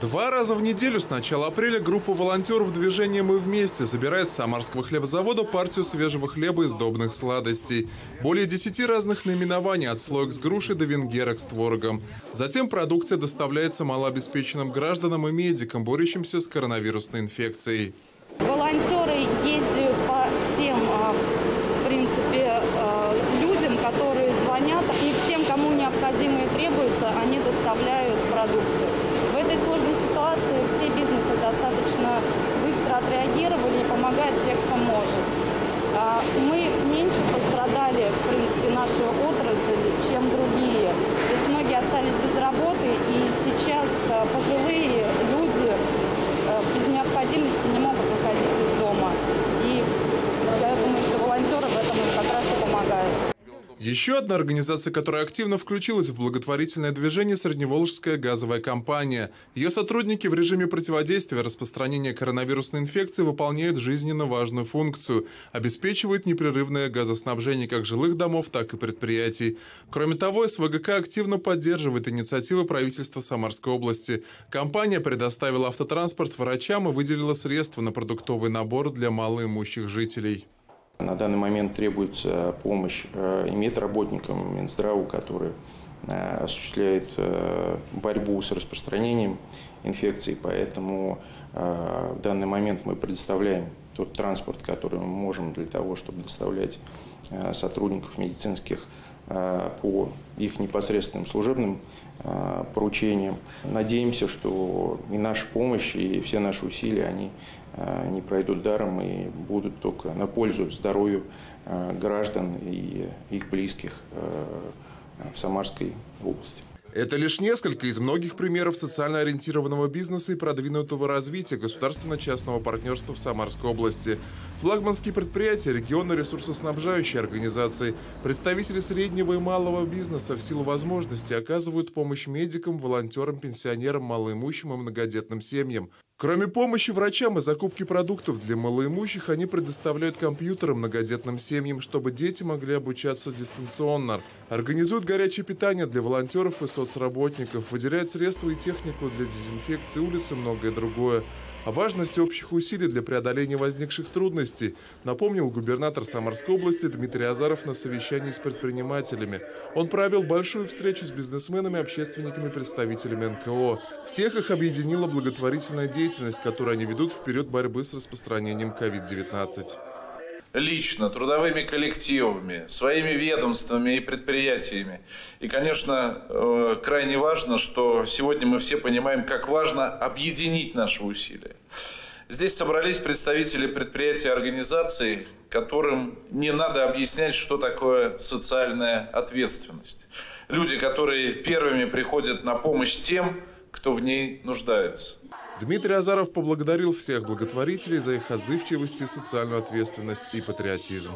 Два раза в неделю с начала апреля группа волонтеров движения «Мы вместе» забирает с Самарского хлебозавода партию свежего хлеба и сдобных сладостей. Более десяти разных наименований от слоек с грушей до венгерок с творогом. Затем продукция доставляется малообеспеченным гражданам и медикам, борющимся с коронавирусной инфекцией. Волонтеры ездят по всем, а, в принципе, а, людям, которые звонят, и всем, кому необходимо и требуется, они доставляют продукцию. В этой сложной ситуации все бизнесы достаточно быстро отреагировали и помогают всех, кто может. А, мы меньше пострадали, в принципе, наша отрасль, чем другие. Ведь многие остались без работы, и сейчас пожилые люди без необходимости не могут выходить из дома. И я думаю, что волонтеры в этом им как раз и помогают. Еще одна организация, которая активно включилась в благотворительное движение – Средневолжская газовая компания. Ее сотрудники в режиме противодействия распространения коронавирусной инфекции выполняют жизненно важную функцию – обеспечивают непрерывное газоснабжение как жилых домов, так и предприятий. Кроме того, СВГК активно поддерживает инициативы правительства Самарской области. Компания предоставила автотранспорт врачам и выделила средства на продуктовый набор для малоимущих жителей. На данный момент требуется помощь э, и медработникам Минздраву, которые э, осуществляют э, борьбу с распространением инфекции, поэтому в данный момент мы предоставляем тот транспорт, который мы можем для того, чтобы доставлять сотрудников медицинских по их непосредственным служебным поручениям. Надеемся, что и наша помощь, и все наши усилия, они не пройдут даром и будут только на пользу здоровью граждан и их близких в Самарской области. Это лишь несколько из многих примеров социально ориентированного бизнеса и продвинутого развития государственно-частного партнерства в Самарской области. Флагманские предприятия, регионно-ресурсоснабжающие организации, представители среднего и малого бизнеса в силу возможностей оказывают помощь медикам, волонтерам, пенсионерам, малоимущим и многодетным семьям. Кроме помощи врачам и закупки продуктов для малоимущих, они предоставляют компьютеры многодетным семьям, чтобы дети могли обучаться дистанционно. Организуют горячее питание для волонтеров и соцработников, выделяют средства и технику для дезинфекции улиц и многое другое. О важности общих усилий для преодоления возникших трудностей напомнил губернатор Самарской области Дмитрий Азаров на совещании с предпринимателями. Он провел большую встречу с бизнесменами, общественниками, представителями НКО. Всех их объединила благотворительная деятельность, которую они ведут вперед борьбы с распространением COVID-19 лично, трудовыми коллективами, своими ведомствами и предприятиями. И, конечно, э, крайне важно, что сегодня мы все понимаем, как важно объединить наши усилия. Здесь собрались представители предприятий и организаций, которым не надо объяснять, что такое социальная ответственность. Люди, которые первыми приходят на помощь тем, кто в ней нуждается. Дмитрий Азаров поблагодарил всех благотворителей за их отзывчивость и социальную ответственность и патриотизм.